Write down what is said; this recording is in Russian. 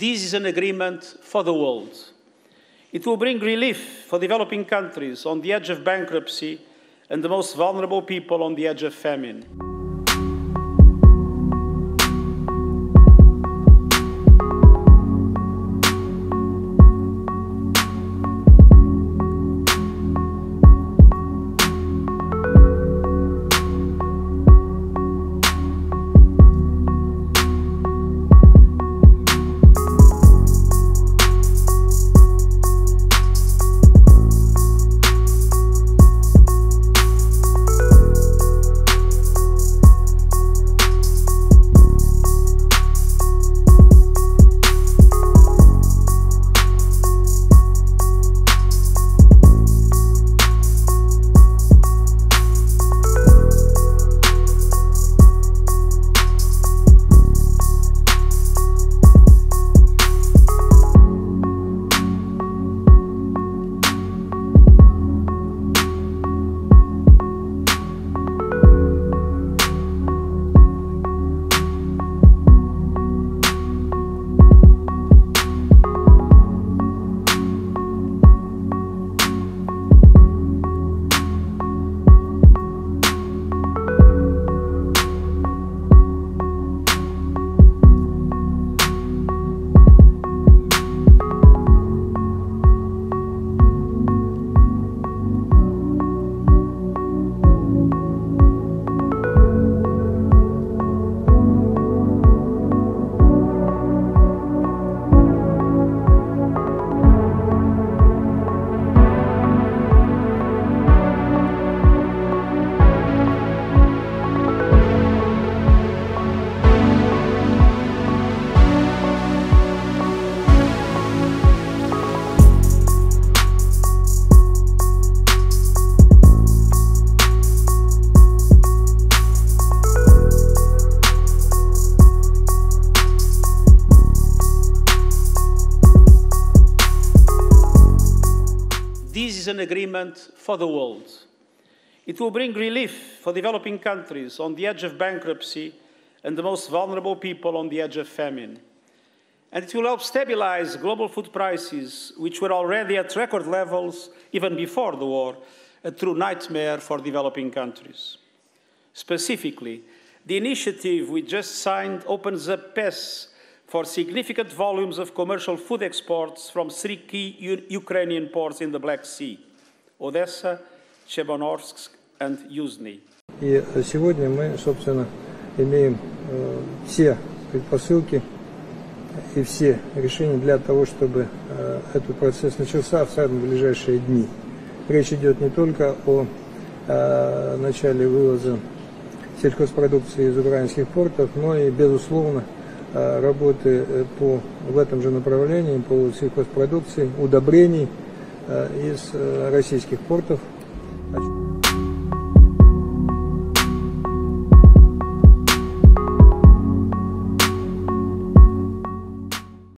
This is an agreement for the world. It will bring relief for developing countries on the edge of bankruptcy and the most vulnerable people on the edge of famine. This is an agreement for the world. It will bring relief for developing countries on the edge of bankruptcy and the most vulnerable people on the edge of famine. And it will help stabilize global food prices, which were already at record levels even before the war, a true nightmare for developing countries. Specifically, the initiative we just signed opens up paths for significant volumes of commercial food exports from three key U- Ukrainian ports in the Black Sea Odessa, Chebanovsk, and Yuzhny. И сегодня мы, собственно, имеем э, все предпосылки и все решения для того, чтобы э, этот процесс начался в самые ближайшие дни. Речь идет не только о э, начале вывоза сельхозпродукции из украинских портов, но и, безусловно, э, работы э, по, в этом же направлении по сельхозпродукции, удобрений э, из э, российских портов.